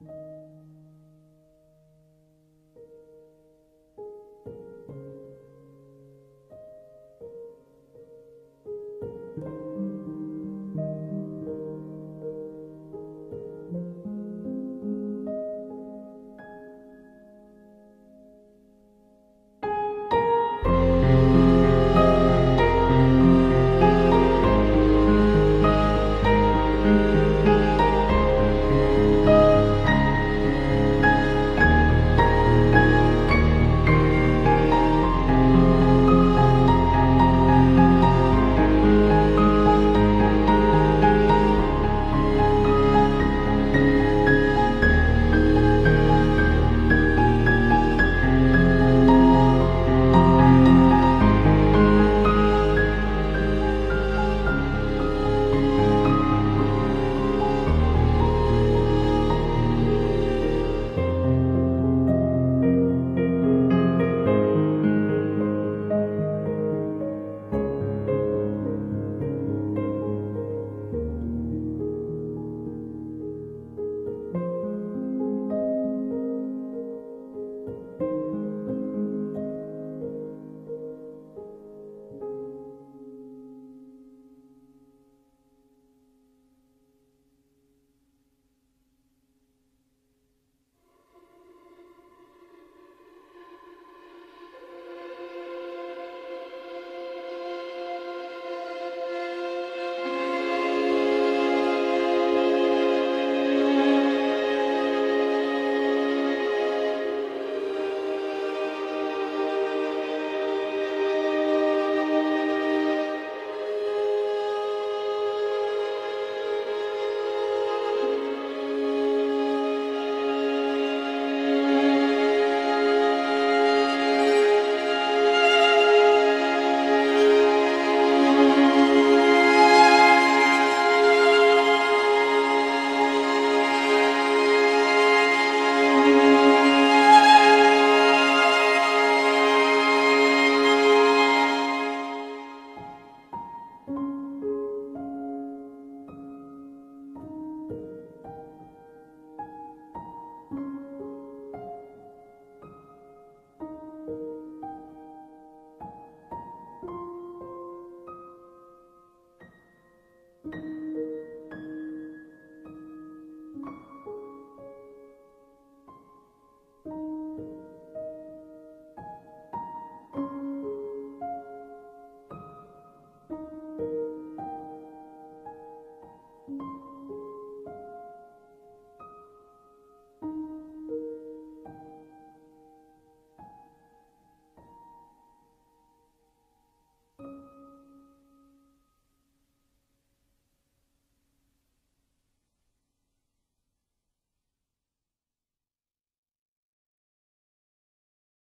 you